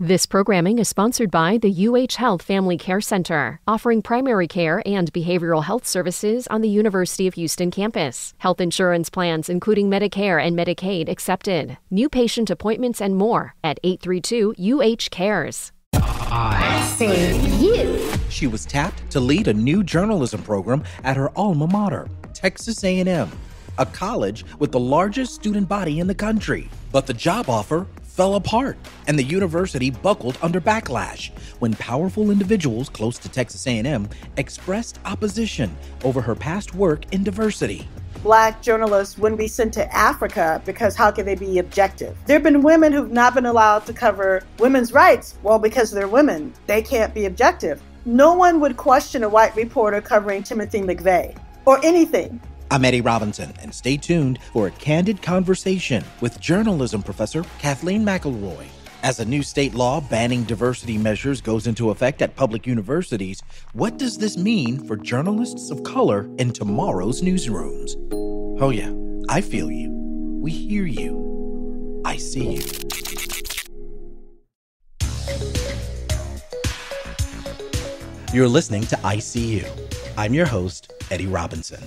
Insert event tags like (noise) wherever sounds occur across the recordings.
This programming is sponsored by the UH Health Family Care Center, offering primary care and behavioral health services on the University of Houston campus. Health insurance plans, including Medicare and Medicaid, accepted. New patient appointments and more at 832 UH Cares. I see you. She was tapped to lead a new journalism program at her alma mater, Texas A&M, a college with the largest student body in the country. But the job offer fell apart and the university buckled under backlash when powerful individuals close to Texas A&M expressed opposition over her past work in diversity. Black journalists wouldn't be sent to Africa because how can they be objective? There have been women who've not been allowed to cover women's rights. Well, because they're women, they can't be objective. No one would question a white reporter covering Timothy McVeigh or anything. I'm Eddie Robinson, and stay tuned for a candid conversation with journalism professor Kathleen McElroy. As a new state law banning diversity measures goes into effect at public universities, what does this mean for journalists of color in tomorrow's newsrooms? Oh, yeah, I feel you. We hear you. I see you. You're listening to ICU. I'm your host, Eddie Robinson.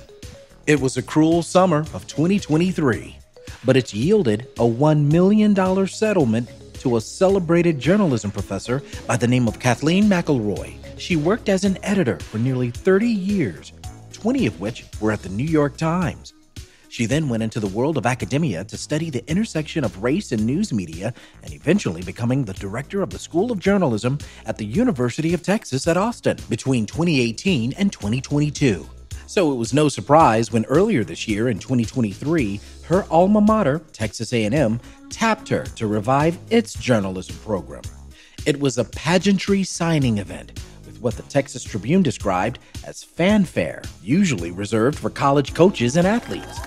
It was a cruel summer of 2023, but it's yielded a $1 million settlement to a celebrated journalism professor by the name of Kathleen McElroy. She worked as an editor for nearly 30 years, 20 of which were at the New York Times. She then went into the world of academia to study the intersection of race and news media and eventually becoming the director of the School of Journalism at the University of Texas at Austin between 2018 and 2022. So it was no surprise when earlier this year in 2023, her alma mater, Texas A&M, tapped her to revive its journalism program. It was a pageantry signing event with what the Texas Tribune described as fanfare, usually reserved for college coaches and athletes.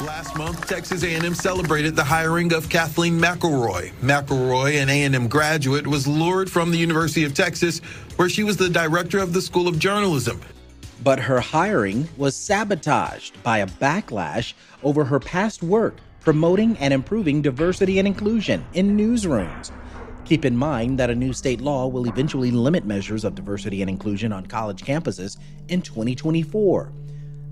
Last month, Texas A&M celebrated the hiring of Kathleen McElroy. McElroy, an A&M graduate, was lured from the University of Texas, where she was the director of the School of Journalism. But her hiring was sabotaged by a backlash over her past work promoting and improving diversity and inclusion in newsrooms. Keep in mind that a new state law will eventually limit measures of diversity and inclusion on college campuses in 2024.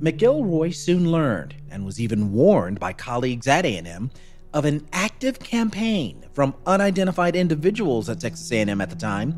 McElroy soon learned and was even warned by colleagues at A&M of an active campaign from unidentified individuals at Texas A&M at the time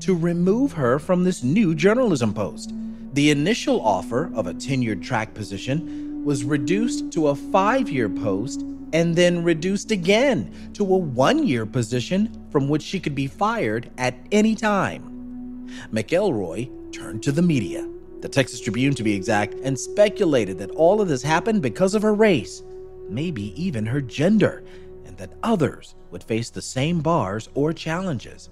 to remove her from this new journalism post. The initial offer of a tenured track position was reduced to a five year post and then reduced again to a one year position from which she could be fired at any time. McElroy turned to the media, the Texas Tribune to be exact, and speculated that all of this happened because of her race, maybe even her gender, and that others would face the same bars or challenges.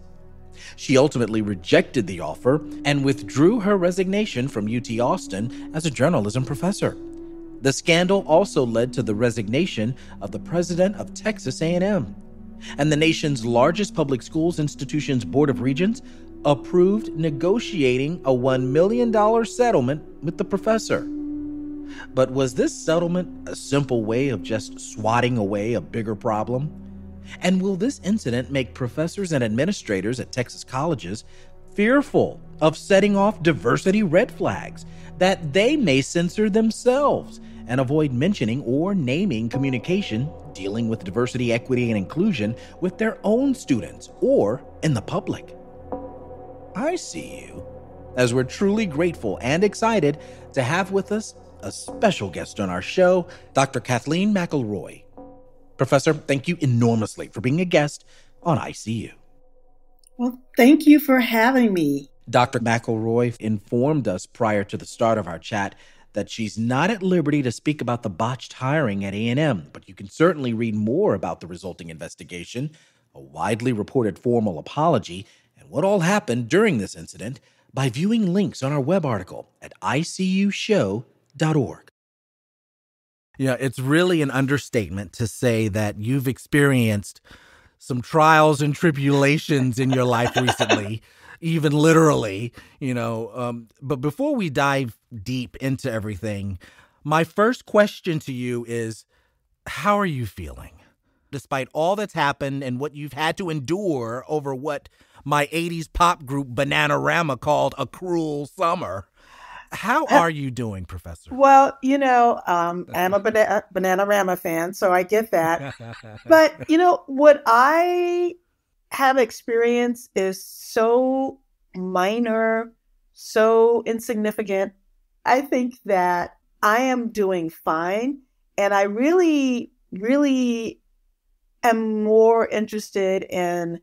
She ultimately rejected the offer and withdrew her resignation from UT Austin as a journalism professor. The scandal also led to the resignation of the president of Texas A&M. And the nation's largest public schools institution's board of regents approved negotiating a $1 million settlement with the professor. But was this settlement a simple way of just swatting away a bigger problem? And will this incident make professors and administrators at Texas colleges fearful of setting off diversity red flags that they may censor themselves and avoid mentioning or naming communication dealing with diversity, equity, and inclusion with their own students or in the public? I see you, as we're truly grateful and excited to have with us a special guest on our show, Dr. Kathleen McElroy. Professor, thank you enormously for being a guest on ICU. Well, thank you for having me. Dr. McElroy informed us prior to the start of our chat that she's not at liberty to speak about the botched hiring at A&M, but you can certainly read more about the resulting investigation, a widely reported formal apology, and what all happened during this incident by viewing links on our web article at iseeushow.org. Yeah, it's really an understatement to say that you've experienced some trials and tribulations in your life recently, (laughs) even literally, you know. Um, but before we dive deep into everything, my first question to you is how are you feeling? despite all that's happened and what you've had to endure over what my 80s pop group Bananarama called a cruel summer. How are you doing, Professor? Well, you know, um, (laughs) I'm a Banana, Bananarama fan, so I get that. (laughs) but, you know, what I have experienced is so minor, so insignificant. I think that I am doing fine. And I really, really am more interested in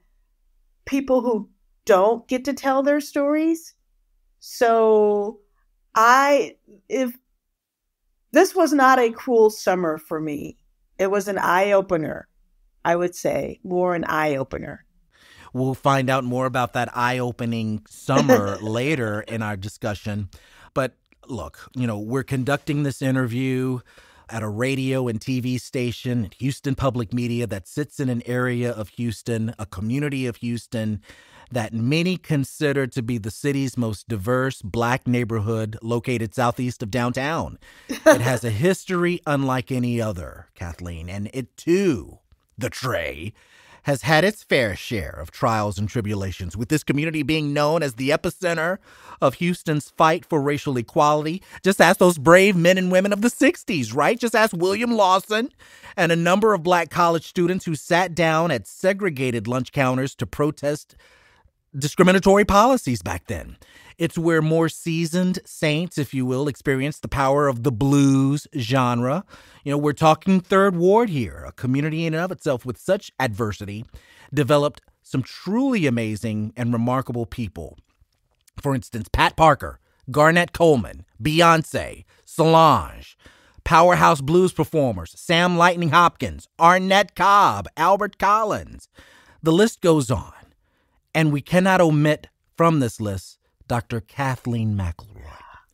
people who don't get to tell their stories. So I, if this was not a cruel summer for me, it was an eye opener, I would say, more an eye opener. We'll find out more about that eye opening summer (laughs) later in our discussion. But look, you know, we're conducting this interview at a radio and TV station, Houston Public Media, that sits in an area of Houston, a community of Houston that many consider to be the city's most diverse black neighborhood located southeast of downtown. it has a (laughs) history unlike any other, Kathleen, and it too, the Trey, has had its fair share of trials and tribulations, with this community being known as the epicenter of Houston's fight for racial equality. Just ask those brave men and women of the 60s, right? Just ask William Lawson and a number of black college students who sat down at segregated lunch counters to protest discriminatory policies back then. It's where more seasoned saints, if you will, experience the power of the blues genre. You know, we're talking Third Ward here, a community in and of itself with such adversity, developed some truly amazing and remarkable people. For instance, Pat Parker, Garnet Coleman, Beyonce, Solange, powerhouse blues performers, Sam Lightning Hopkins, Arnett Cobb, Albert Collins. The list goes on. And we cannot omit from this list Dr. Kathleen McElroy.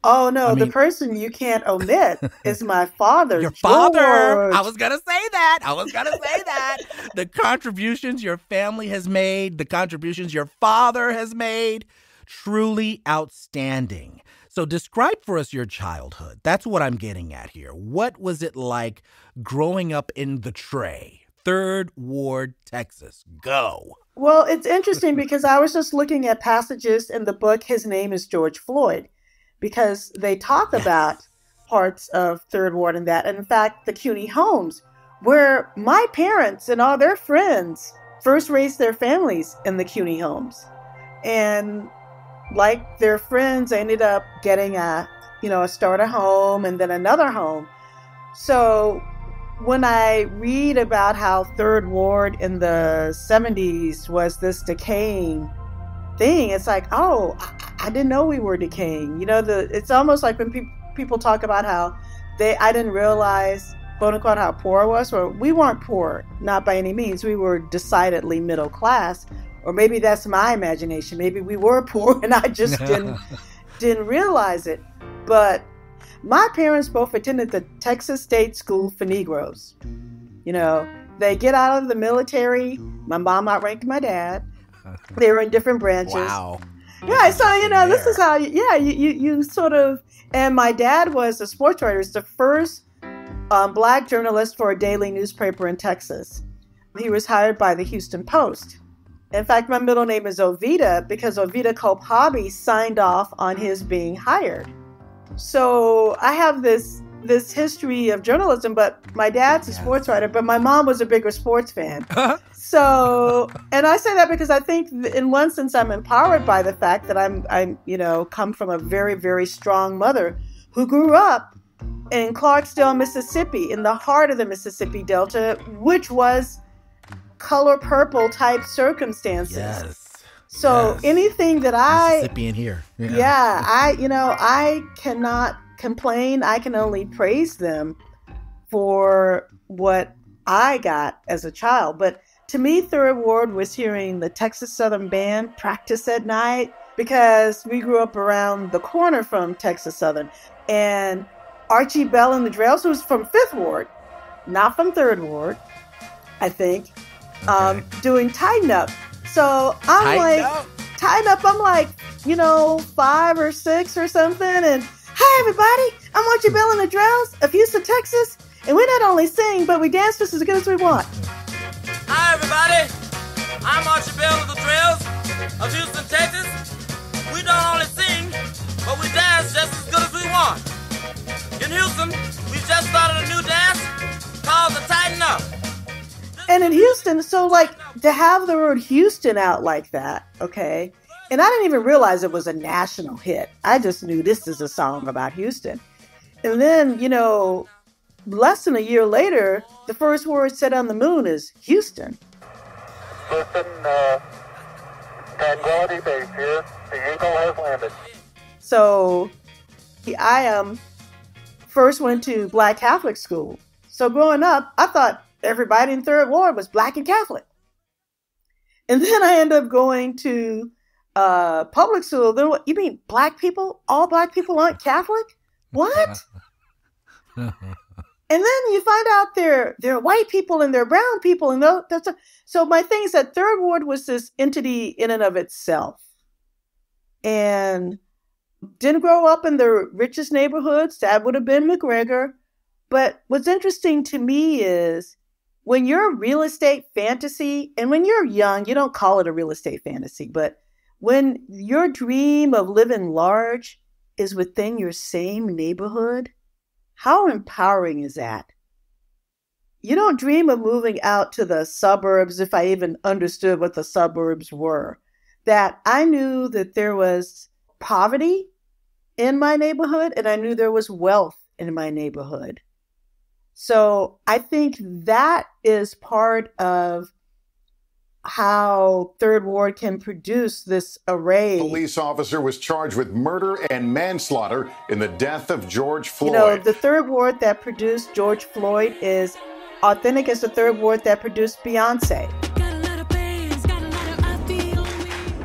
Oh no, I mean, the person you can't omit (laughs) is my father. Your father. I was gonna say that. I was gonna say that. the contributions your family has made, the contributions your father has made, truly outstanding. So describe for us your childhood. That's what I'm getting at here. What was it like growing up in the Trey, Third Ward, Texas? Go. Well, it's interesting because I was just looking at passages in the book, His Name is George Floyd, because they talk about parts of Third Ward and that. And in fact, the Cuney homes, where my parents and all their friends first raised their families in the Cuney homes. And like their friends ended up getting a, you know, a starter home and then another home. So when I read about how Third Ward in the 70s was this decaying thing, it's like, oh, I, I didn't know we were decaying. You know, the it's almost like when pe- people talk about how they, I didn't realize, quote unquote, how poor I was. Or we weren't poor, not by any means. We were decidedly middle class. Or maybe that's my imagination. Maybe we were (laughs) poor and I just didn't (laughs) didn't realize it. But my parents both attended the Texas State School for Negroes. You know, they get out of the military. My mom outranked my dad. (laughs) They were in different branches. Wow. Yeah, so you know, this is how. You, yeah, you, you you sort of. And my dad was a sports writer. He's the first um, black journalist for a daily newspaper in Texas. He was hired by the Houston Post. In fact, my middle name is Oveta because Oveta Culp Hobby signed off on his being hired. So I have this this history of journalism, but my dad's a sports writer, but my mom was a bigger sports fan. (laughs) Uh-huh. so, and I say that because I think in one sense I'm empowered by the fact that I'm I'm you know come from a very very strong mother who grew up in Clarksdale, Mississippi, in the heart of the Mississippi Delta, which was color purple type circumstances. Yes. So yes. anything that I Mississippi in here, yeah. yeah, I you know I cannot complain. I can only praise them for what I got as a child. But to me, Third Ward was hearing the Texas Southern Band practice at night because we grew up around the corner from Texas Southern, and Archie Bell and the Drells was from Fifth Ward, not from Third Ward, I think, okay. um, doing Tighten Up so I'm tighten like, up. tighten up. I'm like, you know, five or six or something. And hi, everybody. I'm Archie Bell and the Drells of Houston, Texas. And we not only sing, but we dance just as good as we want. Hi everybody. I'm Archie Bell of the Drells of Houston, Texas. We don't only sing, but we dance just as good as we want. In Houston, we just started a new dance called the Tighten Up. And in Houston, so like to have the word Houston out like that, okay? And I didn't even realize it was a national hit. I just knew this is a song about Houston. And then, you know, less than a year later, the first word said on the moon is Houston. Listen, uh, Tranquility Base here. The Eagle has landed. So I um, first went to black Catholic school. So growing up, I thought everybody in Third Ward was black and Catholic. And then I end up going to uh, public school. Then what, you mean black people? All black people aren't Catholic? What? (laughs) and then you find out they're they're white people and they're brown people and that's a, so my thing is that third ward was this entity in and of itself and didn't grow up in the richest neighborhoods that would have been mcgregor but what's interesting to me is when you're real estate fantasy and when you're young you don't call it a real estate fantasy but when your dream of living large is within your same neighborhood how empowering is that? You don't dream of moving out to the suburbs if I even understood what the suburbs were. That I knew that there was poverty in my neighborhood and I knew there was wealth in my neighborhood. So I think that is part of how Third Ward can produce this array. Police officer was charged with murder and manslaughter in the death of George Floyd. You know, the Third Ward that produced George Floyd is authentic as the Third Ward that produced Beyonce.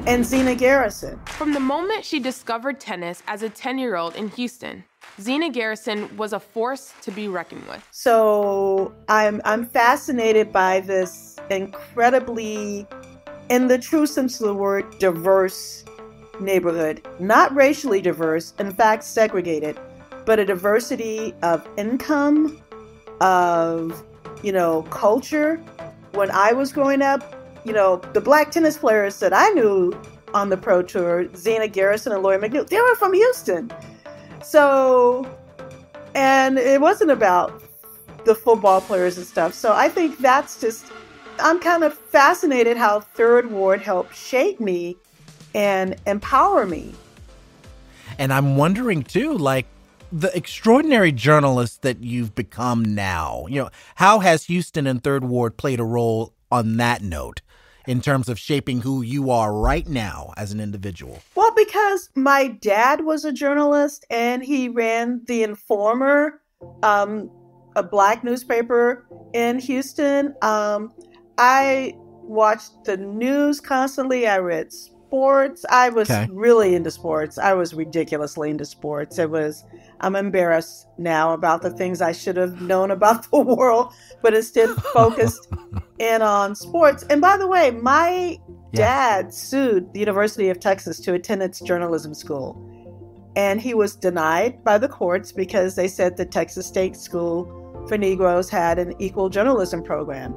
And Zina Garrison. From the moment she discovered tennis as a 10 year old in Houston, Zina Garrison was a force to be reckoned with. So I'm I'm fascinated by this incredibly, in the true sense of the word, diverse neighborhood. Not racially diverse, in fact segregated, but a diversity of income, of you know, culture. When I was growing up, you know, the black tennis players that I knew on the pro tour, Zina Garrison and Lori McNeil, they were from Houston. So, and it wasn't about the football players and stuff. So I think that's just, I'm kind of fascinated how Third Ward helped shape me and empower me. And I'm wondering too, like, the extraordinary journalist that you've become now, you know, how has Houston and Third Ward played a role on that note? In terms of shaping who you are right now as an individual? Well, because my dad was a journalist and he ran The Informer, um, a black newspaper in Houston. Um, I watched the news constantly. I read sports. I was okay. really into sports. I was ridiculously into sports. It was, I'm embarrassed now about the things I should have known about (laughs) the world, but instead focused in on sports. And by the way, my yeah. dad sued the University of Texas to attend its journalism school. And he was denied by the courts because they said the Texas State School for Negroes had an equal journalism program.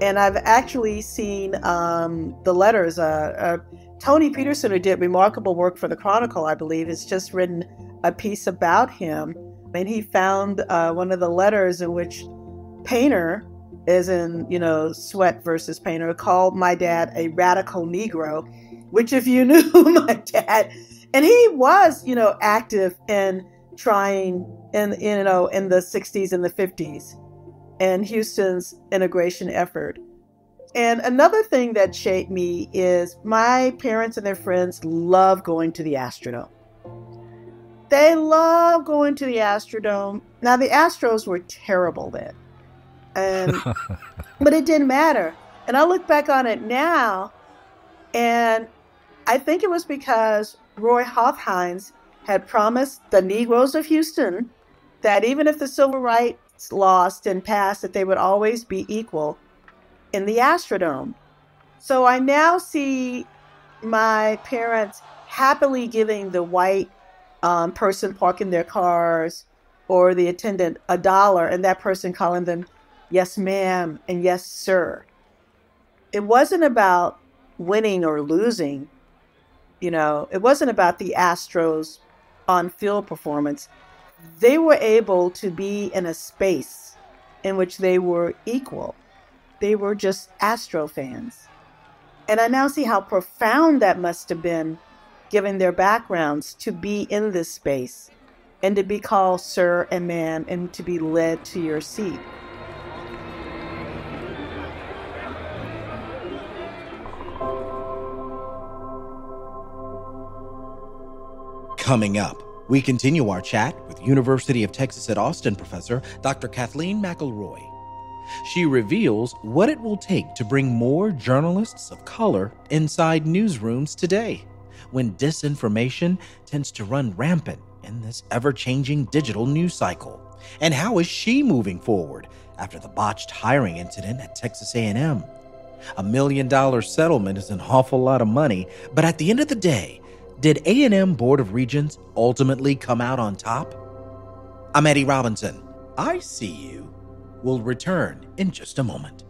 And I've actually seen um, the letters. Uh, uh, Tony Peterson, who did remarkable work for the Chronicle, I believe, has just written a piece about him. And he found uh, one of the letters in which Painter, as in, you know, Sweatt versus Painter, called my dad a radical Negro, which, if you (laughs) knew my dad, and he was, you know, active in trying in, you know, in the 60s and the 50s and Houston's integration effort. And another thing that shaped me is my parents and their friends love going to the Astrodome. They love going to the Astrodome. Now the Astros were terrible then. And (laughs) but it didn't matter. And I look back on it now and I think it was because Roy Hofheinz had promised the Negroes of Houston that even if the civil rights lost and passed that they would always be equal in the Astrodome. So I now see my parents happily giving the white um, person parking their cars or the attendant a dollar, and that person calling them yes, ma'am, and yes, sir. it wasn't about winning or losing. You know, it wasn't about the Astros on field performance. They were able to be in a space in which they were equal. They were just Astro fans. And I now see how profound that must have been, given their backgrounds, to be in this space and to be called sir and ma'am and to be led to your seat. Coming up, we continue our chat with University of Texas at Austin professor Dr. Kathleen McElroy. She reveals what it will take to bring more journalists of color inside newsrooms today, when disinformation tends to run rampant in this ever-changing digital news cycle. And how is she moving forward after the botched hiring incident at Texas A&M? A million dollar settlement is an awful lot of money, but at the end of the day, did A&M Board of Regents ultimately come out on top? I'm Eddie Robinson. I see you. We'll return in just a moment.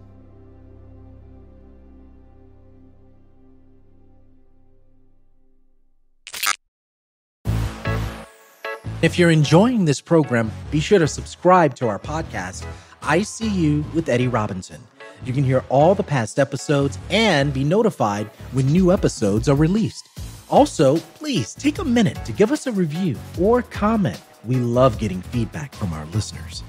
If you're enjoying this program, be sure to subscribe to our podcast, I See You with Eddie Robinson. You can hear all the past episodes and be notified when new episodes are released. Also, please take a minute to give us a review or comment. We love getting feedback from our listeners.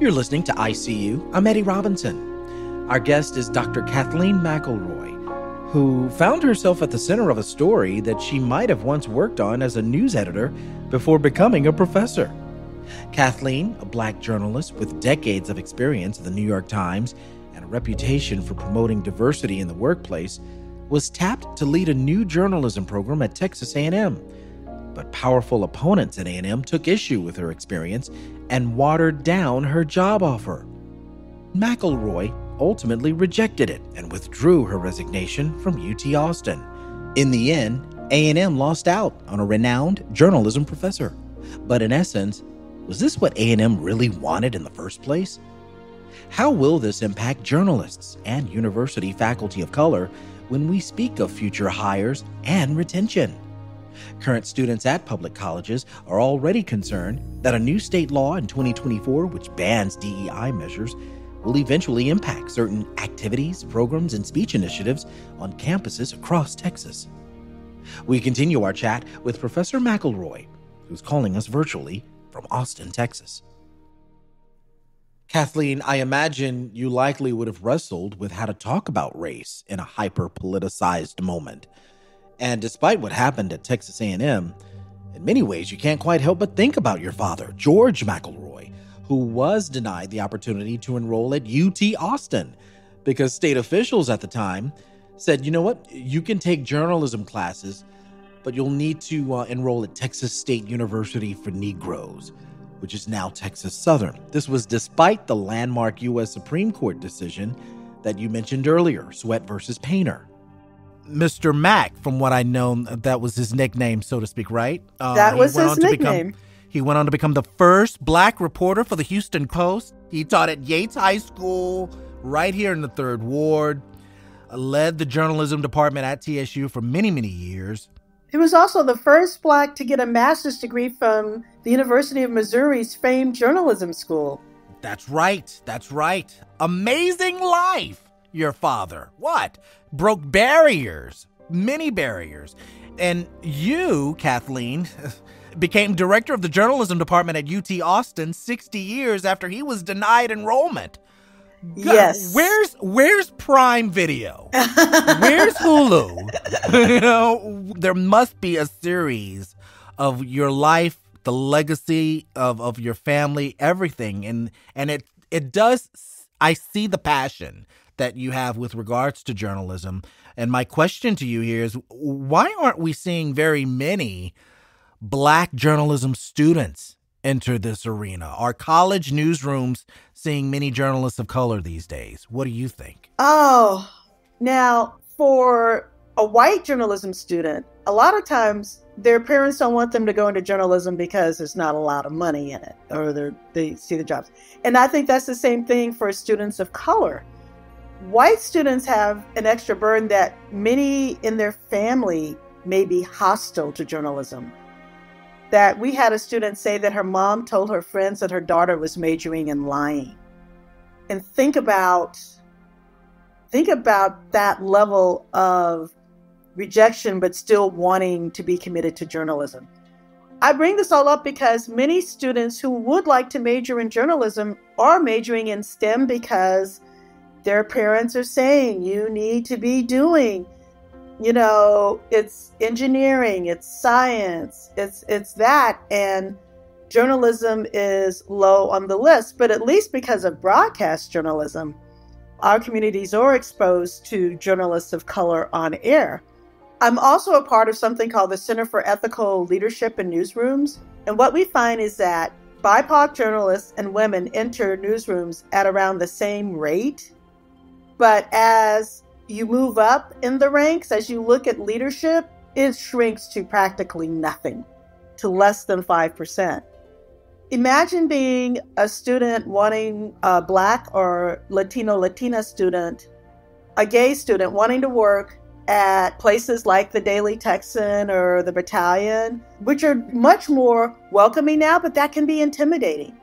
You're listening to ICU. I'm Eddie Robinson. Our guest is Dr. Kathleen McElroy, who found herself at the center of a story that she might have once worked on as a news editor before becoming a professor. Kathleen, a black journalist with decades of experience at the New York Times and a reputation for promoting diversity in the workplace, was tapped to lead a new journalism program at Texas A&M. But powerful opponents at A&M took issue with her experience and watered down her job offer. McElroy ultimately rejected it and withdrew her resignation from UT Austin. In the end, A&M lost out on a renowned journalism professor. But in essence, was this what A&M really wanted in the first place? How will this impact journalists and university faculty of color when we speak of future hires and retention? Current students at public colleges are already concerned that a new state law in 2024, which bans DEI measures, will eventually impact certain activities, programs, and speech initiatives on campuses across Texas. We continue our chat with Professor McElroy, who's calling us virtually from Austin, Texas. Kathleen, I imagine you likely would have wrestled with how to talk about race in a hyper politicized moment. And despite what happened at Texas A&M, in many ways you can't quite help but think about your father, George McElroy, who was denied the opportunity to enroll at UT Austin because state officials at the time said, you know what, you can take journalism classes, but you'll need to uh, enroll at Texas State University for Negroes, which is now Texas Southern. This was despite the landmark U.S. Supreme Court decision that you mentioned earlier, Sweatt versus Painter. Mr. Mac, from what I know, that was his nickname, so to speak, right? Uh, that was his nickname. Become, he went on to become the first black reporter for the Houston Post. He taught at Yates High School, right here in the Third Ward, led the journalism department at TSU for many, many years. He was also the first black to get a master's degree from the University of Missouri's famed journalism school. That's right. That's right. Amazing life, your father. What? Broke barriers, many barriers. And you, Kathleen, (laughs) became director of the journalism department at UT Austin 60 years after he was denied enrollment. God, yes. Where's where's Prime Video? (laughs) where's Hulu? (laughs) you know, there must be a series of your life, the legacy of, of your family, everything. And and it it does I see the passion that you have with regards to journalism. And my question to you here is why aren't we seeing very many black journalism students enter this arena? Are college newsrooms seeing many journalists of color these days? What do you think? Oh, now for a white journalism student, a lot of times their parents don't want them to go into journalism because there's not a lot of money in it or they see the jobs. And I think that's the same thing for students of color. White students have an extra burden that many in their family may be hostile to journalism. That we had a student say that her mom told her friends that her daughter was majoring in lying. And think about think about that level of rejection, but still wanting to be committed to journalism. I bring this all up because many students who would like to major in journalism are majoring in STEM because their parents are saying you need to be doing you know it's engineering it's science it's it's that and journalism is low on the list but at least because of broadcast journalism our communities are exposed to journalists of color on air I'm also a part of something called the Center for Ethical Leadership in Newsrooms. And what we find is that BIPOC journalists and women enter newsrooms at around the same rate. But as you move up in the ranks, as you look at leadership, it shrinks to practically nothing, to less than 5%. Imagine being a student wanting a Black or Latino, Latina student, a gay student wanting to work at places like the Daily Texan or the Battalion, which are much more welcoming now, but that can be intimidating.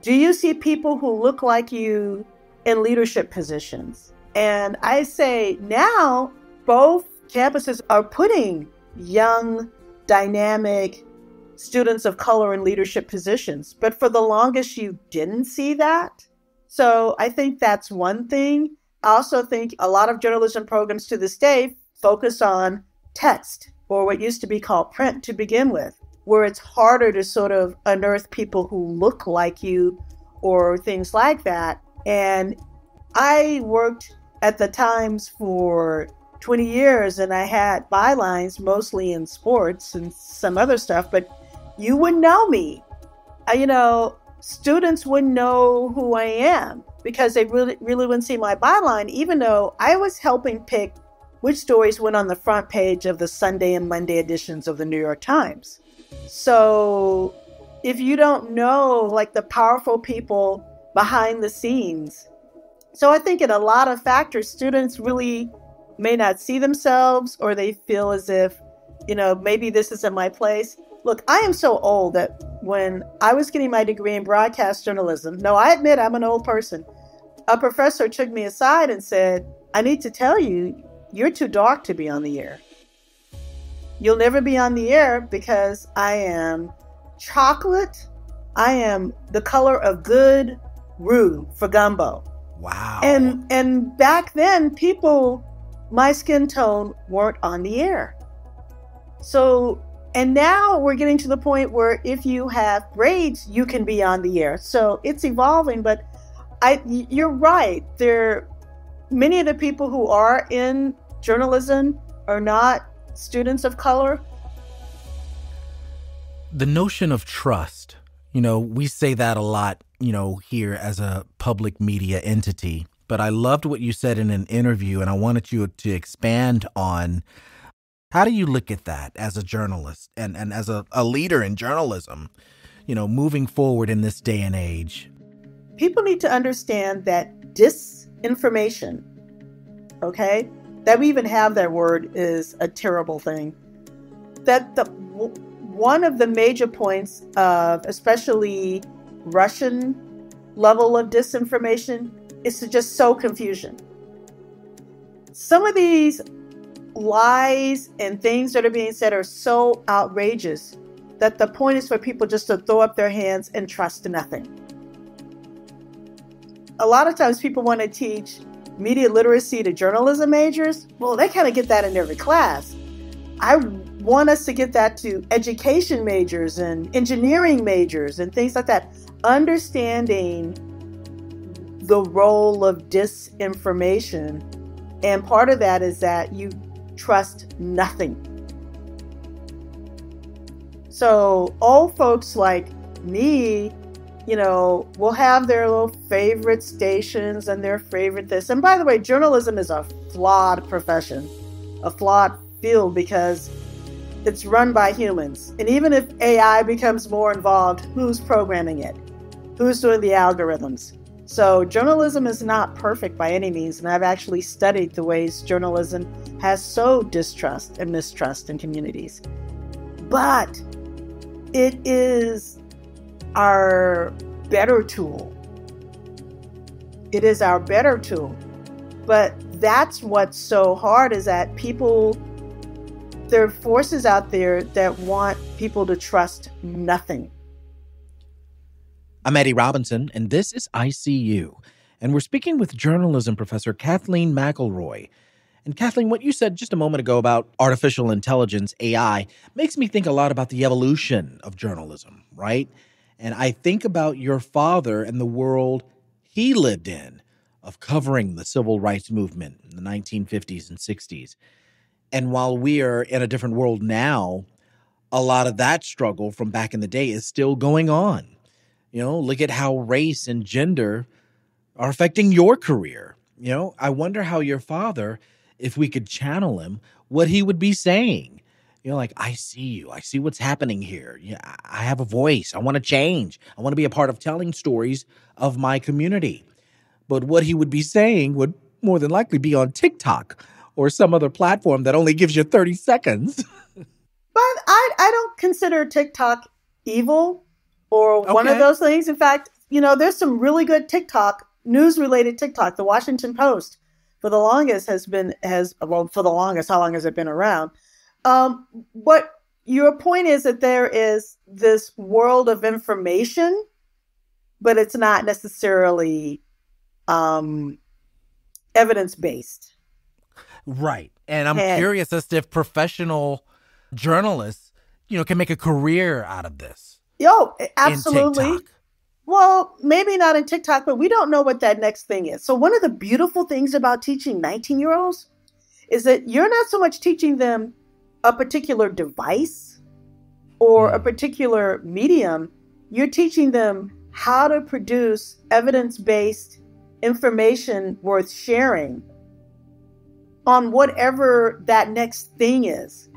Do you see people who look like you in leadership positions? And I say now both campuses are putting young, dynamic students of color in leadership positions. But for the longest, you didn't see that. So I think that's one thing. I also think a lot of journalism programs to this day focus on text or what used to be called print to begin with, where it's harder to sort of unearth people who look like you or things like that. And I worked at the Times for 20 years and I had bylines mostly in sports and some other stuff, but you wouldn't know me. I, you know, students wouldn't know who I am because they really, really wouldn't see my byline, even though I was helping pick which stories went on the front page of the Sunday and Monday editions of the New York Times. So if you don't know like the powerful people behind the scenes, so I think in a lot of factors, students really may not see themselves or they feel as if, you know, maybe this isn't my place. Look, I am so old that when I was getting my degree in broadcast journalism, no, I admit I'm an old person. A professor took me aside and said, I need to tell you, you're too dark to be on the air. You'll never be on the air because I am chocolate. I am the color of good roux for gumbo. Wow. And and back then people my skin tone weren't on the air. So and now we're getting to the point where if you have braids, you can be on the air. So it's evolving, but I you're right. There many of the people who are in journalism are not students of color. The notion of trust, you know, we say that a lot, you know, here as a public media entity. But I loved what you said in an interview, and I wanted you to expand on how do you look at that as a journalist and, and as a, a leader in journalism, you know, moving forward in this day and age? People need to understand that disinformation, okay, that we even have that word is a terrible thing. That the one of the major points of especially Russian level of disinformation is to just sow confusion. Some of these lies and things that are being said are so outrageous that the point is for people just to throw up their hands and trust nothing. A lot of times people want to teach media literacy to journalism majors, well, they kind of get that in every class. I want us to get that to education majors and engineering majors and things like that. Understanding the role of disinformation. And part of that is that you trust nothing. So, old folks like me you know, will have their little favorite stations and their favorite this. And by the way, journalism is a flawed profession. a flawed field because it's run by humans. And even if AI becomes more involved, who's programming it? Who's doing the algorithms? So, journalism is not perfect by any means, and I've actually studied the ways journalism has sowed distrust and mistrust in communities. But it is our better tool. It is our better tool. But that's what's so hard is that people there are forces out there that want people to trust nothing. I'm Eddie Robinson, and this is ICU. And we're speaking with journalism professor Kathleen McElroy. And Kathleen, what you said just a moment ago about artificial intelligence, AI, makes me think a lot about the evolution of journalism, right? And I think about your father and the world he lived in of covering the civil rights movement in the 1950s and 60s. And while we are in a different world now, a lot of that struggle from back in the day is still going on. You know, look at how race and gender are affecting your career. You know, I wonder how your father, if we could channel him, what he would be saying. You know, like, I see you. I see what's happening here. Yeah, I have a voice. I want to change. I want to be a part of telling stories of my community. But what he would be saying would more than likely be on TikTok or some other platform that only gives you 30 seconds. (laughs) but I, I don't consider TikTok evil or okay. one of those things. In fact, you know, there's some really good TikTok, news related TikTok. The Washington Post, for the longest, has been, has, well, for the longest, how long has it been around? Um, but your point is that there is this world of information, but it's not necessarily um, evidence based. Right. And I'm and, curious as to if professional journalists, you know, can make a career out of this. Yo, absolutely. Well, maybe not in TikTok, but we don't know what that next thing is. So, one of the beautiful things about teaching 19 year olds is that you're not so much teaching them a particular device or a hmm. particular medium, you're teaching them how to produce evidence based information worth sharing on whatever that next thing is.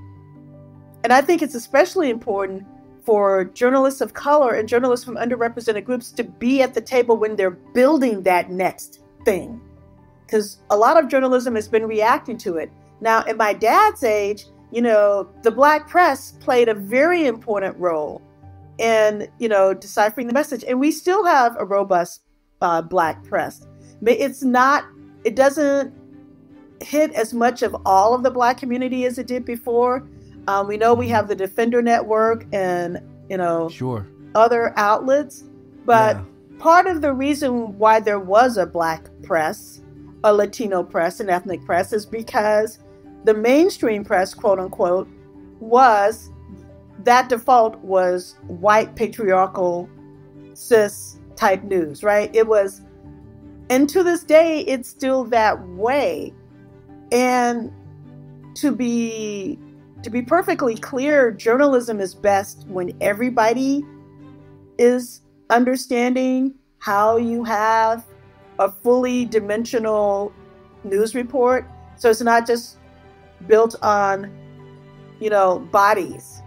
And I think it's especially important for journalists of color and journalists from underrepresented groups to be at the table when they're building that next thing. Because a lot of journalism has been reacting to it. Now, at my dad's age, you know, the black press played a very important role in, you know, deciphering the message. And we still have a robust uh, black press. But it's not, it doesn't hit as much of all of the black community as it did before. Um, we know we have the Defender Network and you know sure other outlets, but yeah. part of the reason why there was a black press, a Latino press, an ethnic press is because the mainstream press, quote unquote, was that default was white patriarchal cis type news, right? It was, and to this day, it's still that way. And to be to be perfectly clear, journalism is best when everybody is understanding how you have a fully dimensional news report. So it's not just built on, you know, bodies,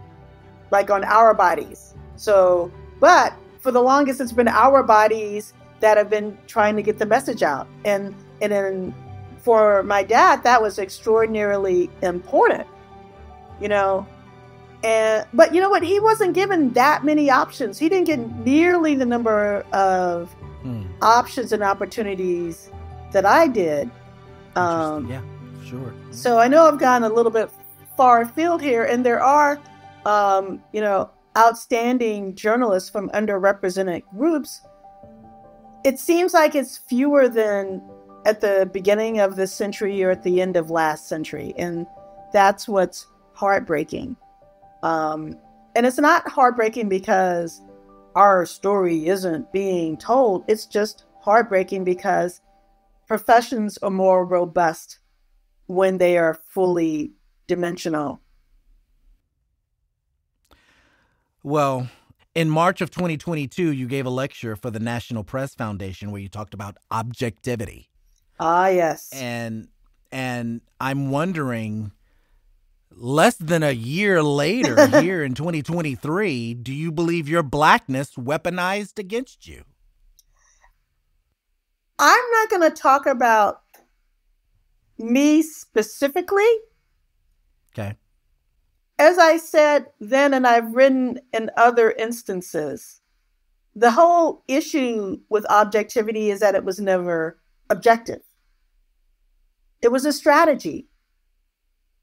like on our bodies. So, but for the longest, it's been our bodies that have been trying to get the message out. And, and in for my dad, that was extraordinarily important, you know. And but you know what? He wasn't given that many options. He didn't get nearly the number of hmm. options and opportunities that I did. Um, yeah, sure. So I know I've gone a little bit far afield here, and there are, um, you know, outstanding journalists from underrepresented groups. It seems like it's fewer than at the beginning of this century or at the end of last century. And that's what's heartbreaking. Um, and it's not heartbreaking because our story isn't being told, it's just heartbreaking because professions are more robust when they are fully dimensional. Well, in March of 2022, you gave a lecture for the National Press Foundation where you talked about objectivity. Ah, yes. And and I'm wondering less than a year later, (laughs) here in 2023, do you believe your blackness weaponized against you? I'm not going to talk about me specifically. Okay. As I said then, and I've written in other instances, the whole issue with objectivity is that it was never objective. It was a strategy.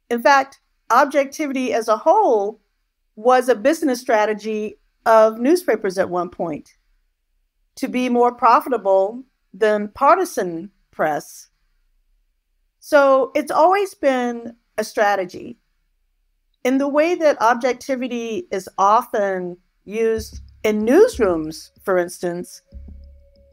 In fact, objectivity as a whole was a business strategy of newspapers at one point to be more profitable than partisan press. So it's always been a strategy. In the way that objectivity is often used in newsrooms, for instance,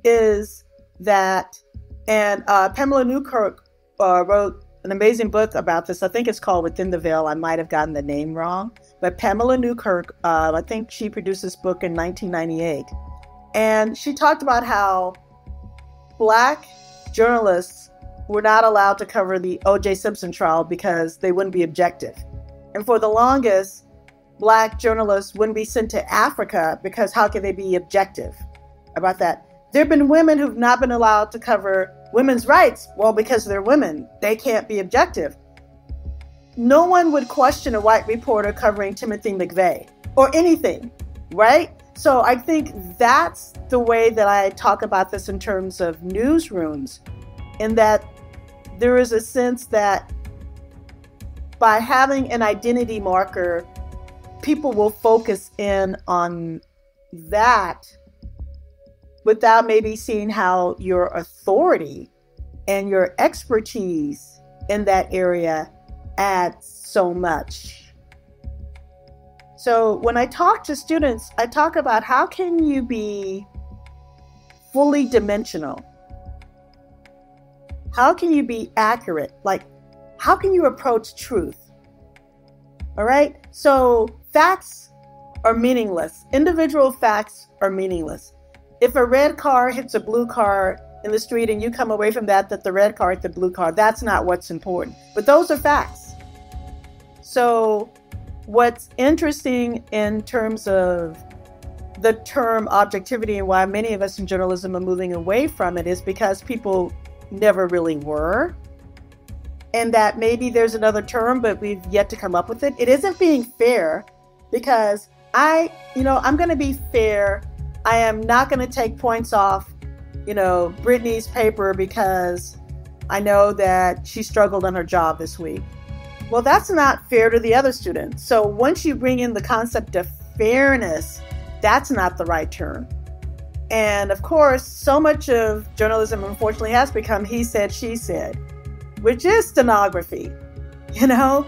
is that, and uh, Pamela Newkirk uh, wrote an amazing book about this. I think it's called Within the Veil. I might have gotten the name wrong. But Pamela Newkirk, uh, I think she produced this book in 1998. And she talked about how black journalists were not allowed to cover the O.J. Simpson trial because they wouldn't be objective. And for the longest, black journalists wouldn't be sent to Africa because how could they be objective about that? There have been women who've not been allowed to cover women's rights. Well, because they're women, they can't be objective. No one would question a white reporter covering Timothy McVeigh or anything, right? So I think that's the way that I talk about this in terms of newsrooms, in that there is a sense that by having an identity marker, people will focus in on that without maybe seeing how your authority and your expertise in that area adds so much. So when I talk to students, I talk about how can you be fully dimensional? How can you be accurate? Like, how can you approach truth? All right. So facts are meaningless. Individual facts are meaningless. If a red car hits a blue car in the street and you come away from that that the red car hit the blue car, that's not what's important. But those are facts. So what's interesting in terms of the term objectivity and why many of us in journalism are moving away from it is because people never really were. And that maybe there's another term, but we've yet to come up with it. It isn't being fair because I, you know, I'm going to be fair. I am not going to take points off, you know, Brittany's paper because I know that she struggled on her job this week. Well, that's not fair to the other students. So once you bring in the concept of fairness, that's not the right term. And of course, so much of journalism unfortunately has become he said, she said, which is stenography, (laughs) you know?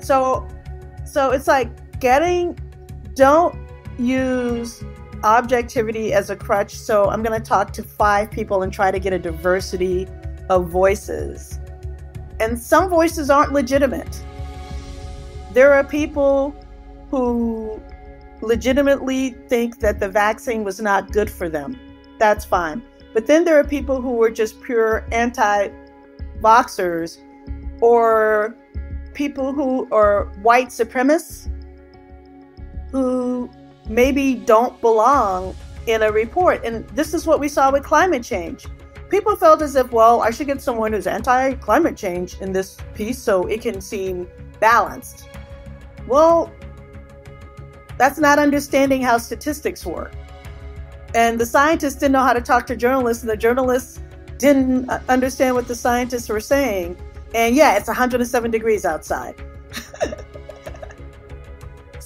So so it's like getting don't use objectivity as a crutch. So I'm going to talk to five people and try to get a diversity of voices and some voices aren't legitimate. There are people who legitimately think that the vaccine was not good for them. That's fine. But then there are people who were just pure anti vaxxers or people who are white supremacists who maybe don't belong in a report. And this is what we saw with climate change people felt as if, well, I should get someone who's anti climate change in this piece so it can seem balanced. Well, that's not understanding how statistics work. And the scientists didn't know how to talk to journalists, and the journalists didn't understand what the scientists were saying. And yeah, it's 107 degrees outside. (laughs)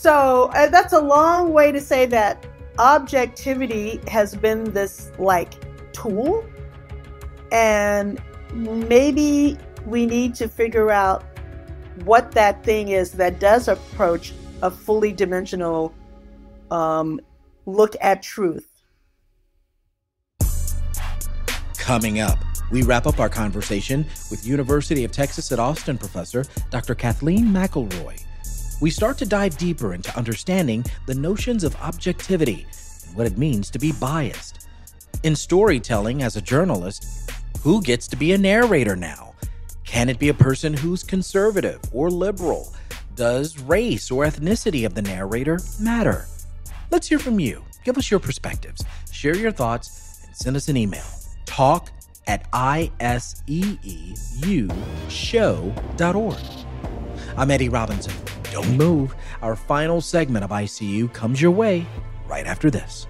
so uh, that's a long way to say that objectivity has been this like tool and maybe we need to figure out what that thing is that does approach a fully dimensional um, look at truth. Coming up, we wrap up our conversation with University of Texas at Austin professor Dr. Kathleen McElroy. We start to dive deeper into understanding the notions of objectivity and what it means to be biased. In storytelling as a journalist, who gets to be a narrator now? Can it be a person who's conservative or liberal? Does race or ethnicity of the narrator matter? Let's hear from you. Give us your perspectives, share your thoughts, and send us an email. Talk at iseeushow.org. I'm Eddie Robinson. Don't move. Our final segment of I SEE U comes your way right after this.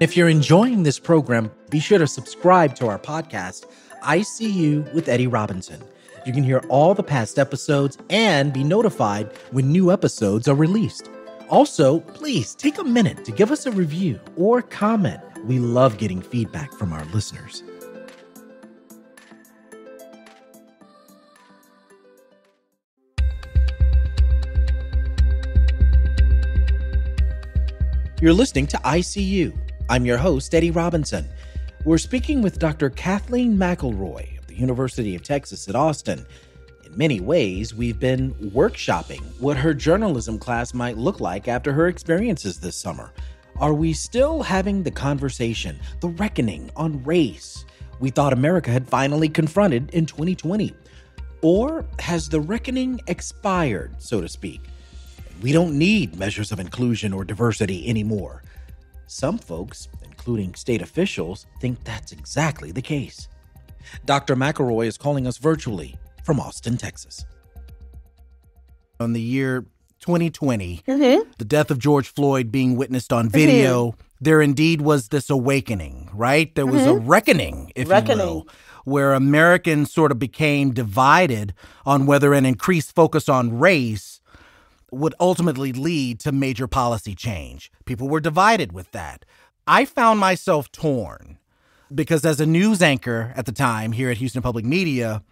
If you're enjoying this program, be sure to subscribe to our podcast, I SEE U with Eddie Robinson. You can hear all the past episodes and be notified when new episodes are released. Also, please take a minute to give us a review or comment. We love getting feedback from our listeners. You're listening to I SEE U. I'm your host, Eddie Robinson. We're speaking with Dr. Kathleen McElroy of the University of Texas at Austin. In many ways, we've been workshopping what her journalism class might look like after her experiences this summer. Are we still having the conversation, the reckoning on race we thought America had finally confronted in 2020? Or has the reckoning expired, so to speak? We don't need measures of inclusion or diversity anymore. Some folks, including state officials, think that's exactly the case. Dr. McElroy is calling us virtually from Austin, Texas. On the year 2020, mm-hmm. the death of George Floyd being witnessed on video, mm-hmm. there indeed was this awakening, right? There was mm-hmm. a reckoning, if reckoning. you will, where Americans sort of became divided on whether an increased focus on race would ultimately lead to major policy change. People were divided with that. I found myself torn because, as a news anchor at the time here at Houston Public Media,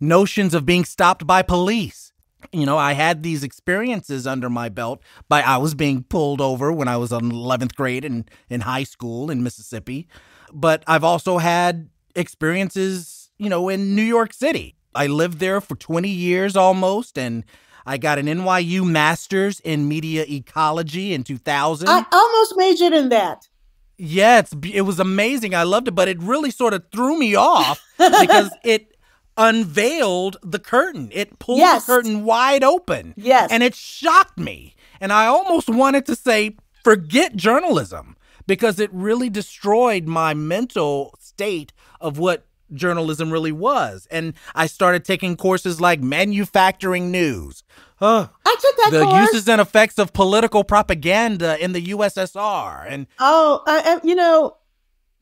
notions of being stopped by police. You know, I had these experiences under my belt by I was being pulled over when I was in 11th grade in, in high school in Mississippi. But I've also had experiences, you know, in New York City. I lived there for 20 years almost and I got an NYU master's in media ecology in 2000. I almost majored in that. Yeah, it was amazing. I loved it, but it really sort of threw me off because (laughs) it unveiled the curtain. It pulled yes. the curtain wide open. Yes. And it shocked me. And I almost wanted to say, forget journalism because it really destroyed my mental state of what journalism really was. And I started taking courses like manufacturing news. Uh, I took that the course. uses and effects of political propaganda in the USSR. And oh, I, you know,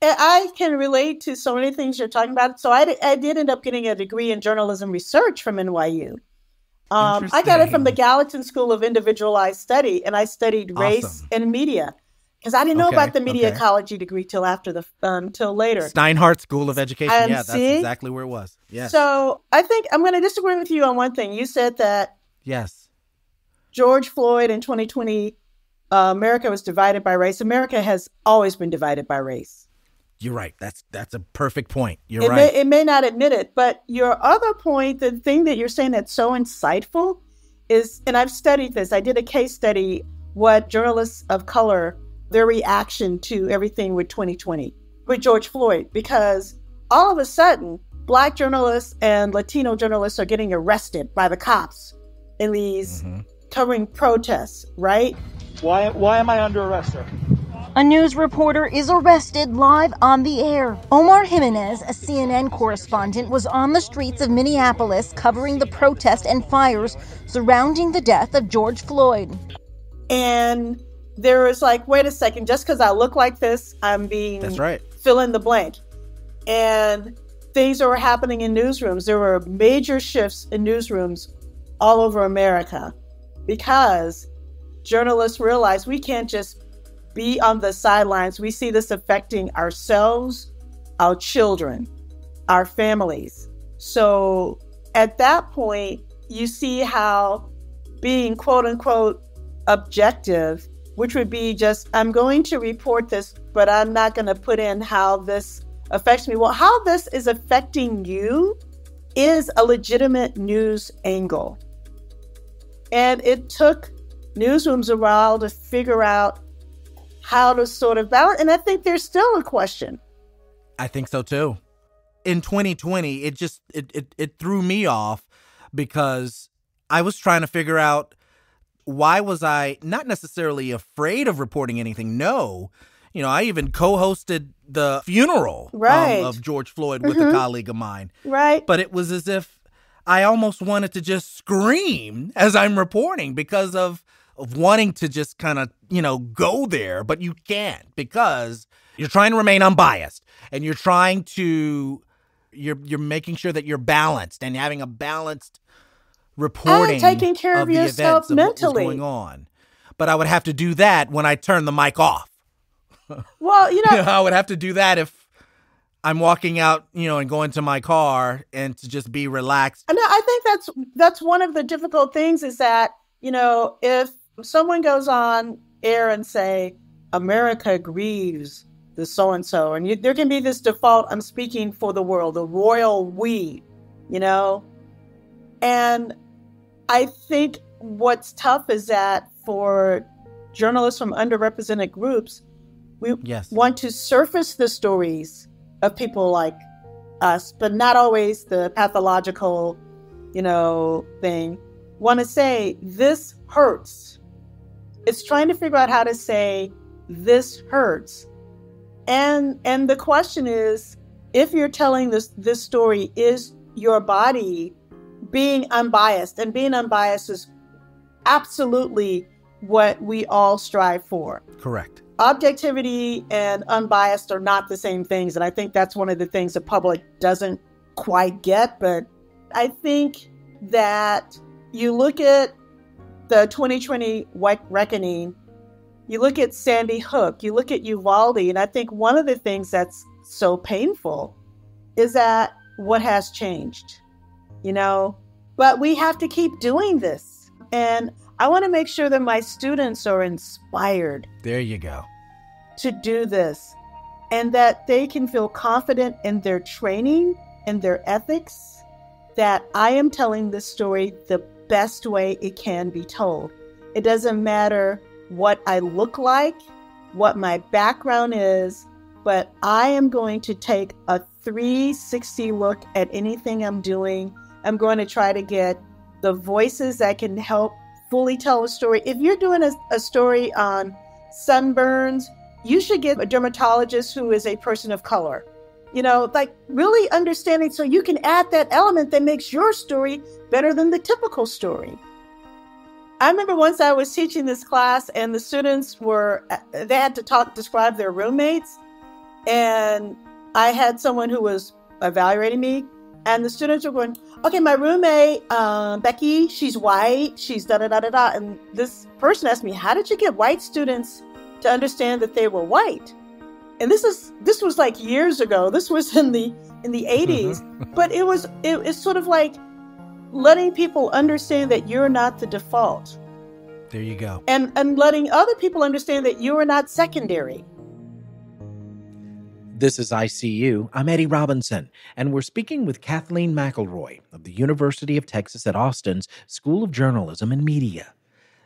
I can relate to so many things you're talking about. So I, I did end up getting a degree in journalism research from NYU. Um, I got it from the Gallatin School of Individualized Study, and I studied race awesome. and media because I didn't know okay, about the media okay. ecology degree till after the um, later. Steinhardt School of Education. Um, yeah, that's see? exactly where it was. Yeah. So I think I'm going to disagree with you on one thing. You said that. Yes. George Floyd in 2020, uh, America was divided by race. America has always been divided by race. You're right. That's that's a perfect point. You're it right. May, it may not admit it, but your other point, the thing that you're saying that's so insightful, is, and I've studied this. I did a case study. What journalists of color their reaction to everything with 2020 with George Floyd because all of a sudden, black journalists and Latino journalists are getting arrested by the cops in these mm-hmm. covering protests, right? Why, why am I under arrest, sir? A news reporter is arrested live on the air. Omar Jimenez, a CNN correspondent, was on the streets of Minneapolis covering the protest and fires surrounding the death of George Floyd. And there was like, wait a second, just because I look like this, I'm being that's right. Fill in the blank, and things that were happening in newsrooms. There were major shifts in newsrooms all over America because journalists realized we can't just be on the sidelines. We see this affecting ourselves, our children, our families. So at that point, you see how being quote unquote objective which would be just, I'm going to report this, but I'm not going to put in how this affects me. Well, how this is affecting you is a legitimate news angle. And it took newsrooms a while to figure out how to sort of balance. And I think there's still a question. I think so too. in 2020, it just it, it it threw me off because I was trying to figure out why was I not necessarily afraid of reporting anything? No. You know, I even co-hosted the funeral um, of George Floyd with mm-hmm. a colleague of mine. Right. But it was as if I almost wanted to just scream as I'm reporting because of of wanting to just kind of, you know, go there, but you can't because you're trying to remain unbiased and you're trying to you're you're making sure that you're balanced and having a balanced reporting and taking care of, of yourself mentally going on. But I would have to do that when I turn the mic off. Well, (laughs) you know, I would have to do that if I'm walking out, you know, and going to my car and to just be relaxed. And I think that's that's one of the difficult things is that, you know, if someone goes on air and say America grieves the so and so and there can be this default I'm speaking for the world, the royal we, you know. And I think what's tough is that for journalists from underrepresented groups, we yes. want to surface the stories of people like us, but not always the pathological, you know, thing. Want to say this hurts. It's trying to figure out how to say this hurts. And and the question is, if you're telling this this story, is your body being unbiased? And being unbiased is absolutely what we all strive for. Correct. Objectivity and unbiased are not the same things. And I think that's one of the things the public doesn't quite get. But I think that you look at the 2020 White Reckoning, you look at Sandy Hook, you look at Uvalde, and I think one of the things that's so painful is that what has changed, you know? But we have to keep doing this. And I want to make sure that my students are inspired. There you go. To do this and that they can feel confident in their training and their ethics that I am telling this story the best way it can be told. It doesn't matter what I look like, what my background is, but I am going to take a 360 look at anything I'm doing. I'm going to try to get the voices that can help fully tell a story. If you're doing a, a story on sunburns, you should get a dermatologist who is a person of color. You know, like really understanding so you can add that element that makes your story better than the typical story. I remember once I was teaching this class and the students were, they had to talk, describe their roommates. And I had someone who was evaluating me and the students were going, okay, my roommate, um, Becky, she's white, she's da da da da da. And this person asked me, how did you get white students to understand that they were white? And this is this was like years ago. This was in the in the 80s. Mm-hmm. but it was it, it's sort of like letting people understand that you're not the default. There you go. And and letting other people understand that you are not secondary. This is I SEE U. I'm Eddie Robinson, and we're speaking with Kathleen McElroy of the University of Texas at Austin's School of Journalism and Media.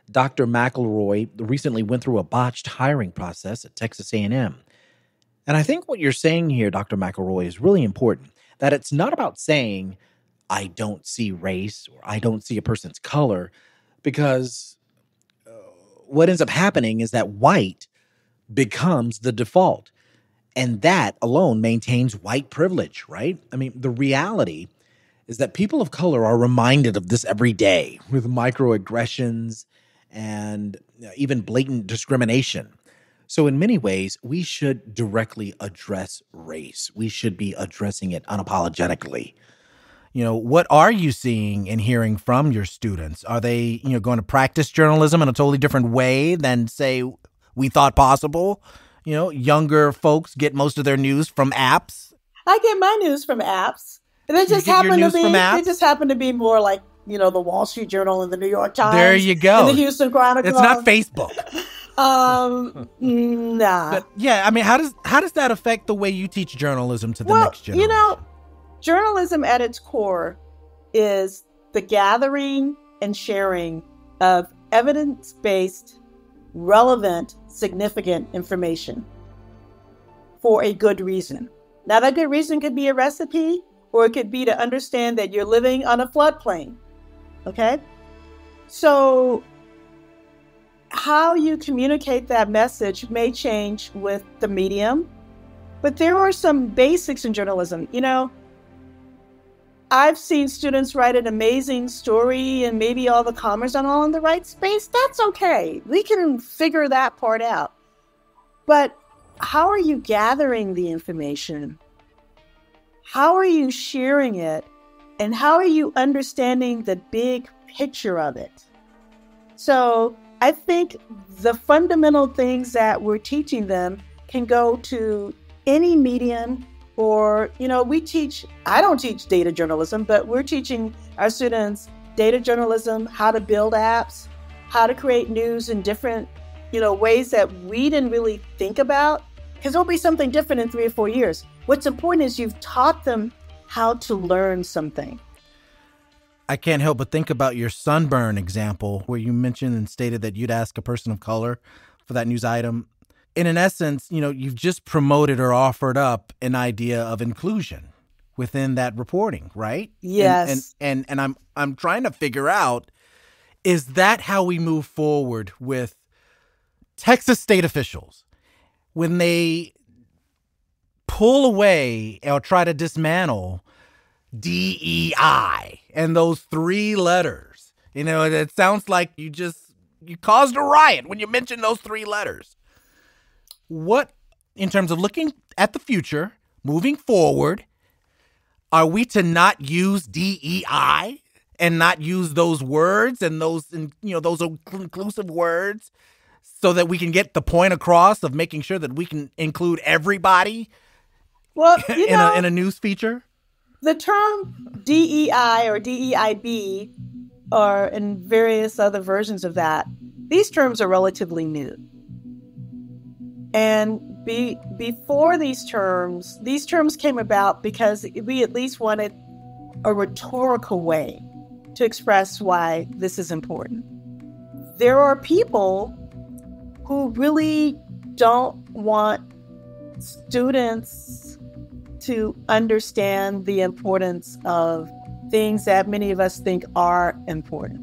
Dr. McElroy recently went through a botched hiring process at Texas A&M. And I think what you're saying here, Dr. McElroy, is really important. That it's not about saying, I don't see race or I don't see a person's color, because uh, what ends up happening is that white becomes the default. And that alone maintains white privilege, right? I mean, the reality is that people of color are reminded of this every day with microaggressions and even blatant discrimination. So, in many ways, we should directly address race. We should be addressing it unapologetically. You know, what are you seeing and hearing from your students? Are they, you know, going to practice journalism in a totally different way than, say, we thought possible? You know, younger folks get most of their news from apps. I get my news from apps. And they just happened to be they just happen to be more like, you know, the Wall Street Journal and the New York Times. There you go. And the Houston Chronicle. It's not Facebook. (laughs) um nah. But yeah, I mean, how does how does that affect the way you teach journalism to the well, next generation? You know, journalism at its core is the gathering and sharing of evidence-based relevant, significant information for a good reason. Now, that good reason could be a recipe, or it could be to understand that you're living on a floodplain. Okay? So, how you communicate that message may change with the medium, but there are some basics in journalism. You know, I've seen students write an amazing story and maybe all the commas aren't all in the right space. That's okay. We can figure that part out. But how are you gathering the information? How are you sharing it? And how are you understanding the big picture of it? So I think the fundamental things that we're teaching them can go to any medium or, you know, we teach, I don't teach data journalism, but we're teaching our students data journalism, how to build apps, how to create news in different, you know, ways that we didn't really think about. Because it'll be something different in three or four years. What's important is you've taught them how to learn something. I can't help but think about your sunburn example, where you mentioned and stated that you'd ask a person of color for that news item in an essence, you know, you've just promoted or offered up an idea of inclusion within that reporting, right? Yes. And and and, and I'm I'm trying to figure out is that how we move forward with Texas state officials when they pull away or try to dismantle DEI and those three letters. You know, it sounds like you just you caused a riot when you mentioned those three letters what, in terms of looking at the future, moving forward, are we to not use DEI and not use those words and those you know those inclusive words so that we can get the point across of making sure that we can include everybody well (laughs) you in know, a in a news feature? the term DEI or DEIB or in various other versions of that these terms are relatively new and be, before these terms, these terms came about because we at least wanted a rhetorical way to express why this is important. There are people who really don't want students to understand the importance of things that many of us think are important.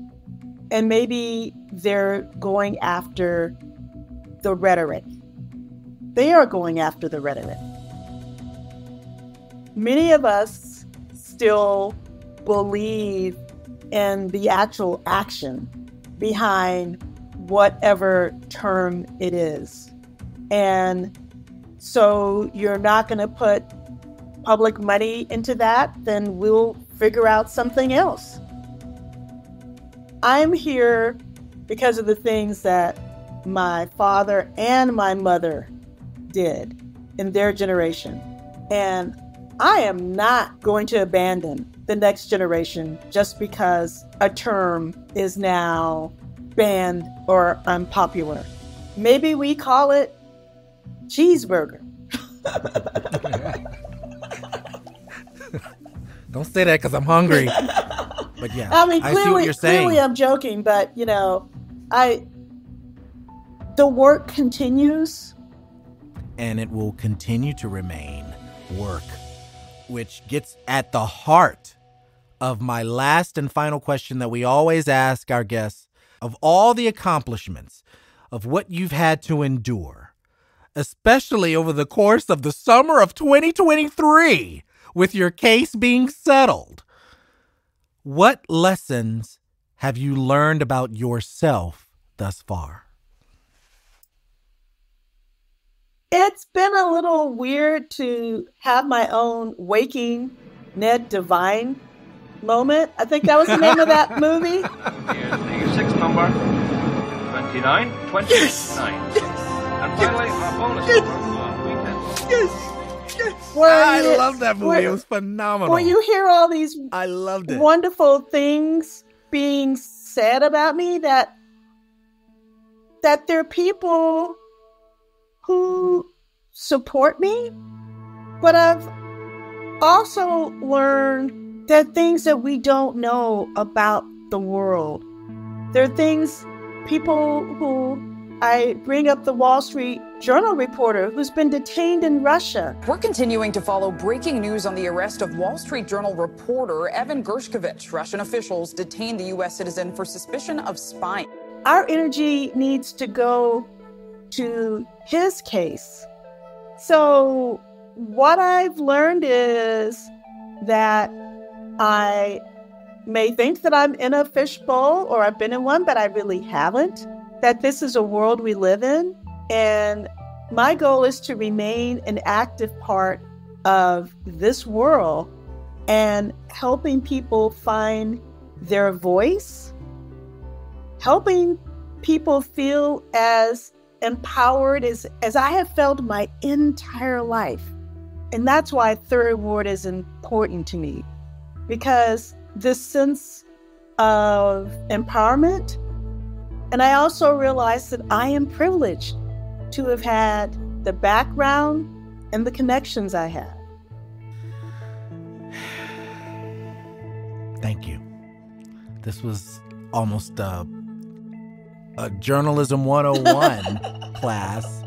And maybe they're going after the rhetoric they are going after the rhetoric. Many of us still believe in the actual action behind whatever term it is. And so you're not going to put public money into that, then we'll figure out something else. I'm here because of the things that my father and my mother did in their generation. And I am not going to abandon the next generation just because a term is now banned or unpopular. Maybe we call it cheeseburger. (laughs) Don't say that because I'm hungry. But yeah, I mean, clearly, I see what you're saying. clearly, I'm joking, but you know, I the work continues and it will continue to remain work, which gets at the heart of my last and final question that we always ask our guests of all the accomplishments of what you've had to endure, especially over the course of the summer of 2023 with your case being settled. What lessons have you learned about yourself thus far? It's been a little weird to have my own waking Ned Devine moment. I think that was the name of that (laughs) movie. Here's the sixth number 29, 29. Yes. And finally, our bonus yes. number Yes. Yes. Where I you, love that movie. Where, it was phenomenal. Where you hear all these I loved it. wonderful things being said about me that that there are people who support me, but I've also learned are things that we don't know about the world. There are things people who I bring up the Wall Street Journal reporter who's been detained in Russia. We're continuing to follow breaking news on the arrest of Wall Street Journal reporter Evan Gershkovich. Russian officials detained the U.S. citizen for suspicion of spying. Our energy needs to go to his case. So, what I've learned is that I may think that I'm in a fishbowl or I've been in one, but I really haven't. That this is a world we live in. And my goal is to remain an active part of this world and helping people find their voice, helping people feel as empowered as, as I have felt my entire life. And that's why Third Ward is important to me because this sense of empowerment. And I also realized that I am privileged to have had the background and the connections I have. (sighs) Thank you. This was almost a, a journalism 101 (laughs) class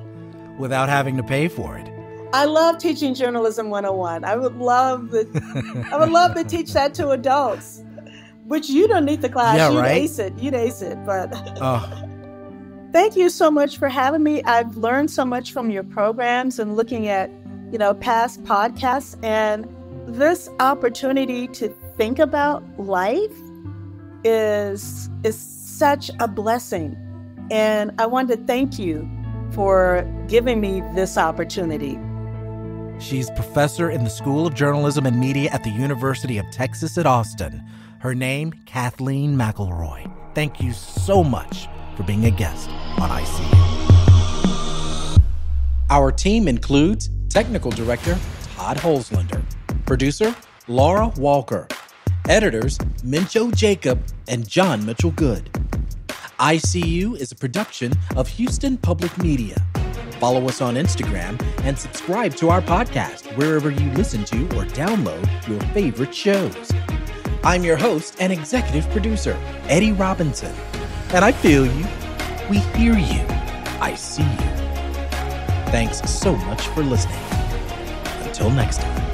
without having to pay for it. I love teaching journalism 101. I would love the, I would love to teach that to adults. Which you don't need the class. Yeah, You'd right? ace it. You'd ace it. But Oh, thank you so much for having me. I've learned so much from your programs and looking at, you know, past podcasts and this opportunity to think about life is is such a blessing. And I want to thank you for giving me this opportunity. she's professor in the School of Journalism and Media at the University of Texas at Austin. Her name, Kathleen McElroy. Thank you so much for being a guest on I SEE U. Our team includes Technical Director Todd Holzlander, Producer Laura Walker, Editors Mincho Jacob and John Mitchell Good. I SEE U is a production of Houston Public Media. Follow us on Instagram and subscribe to our podcast wherever you listen to or download your favorite shows. I'm your host and executive producer, Eddie Robinson. And I feel you. We hear you. I see you. Thanks so much for listening. Until next time.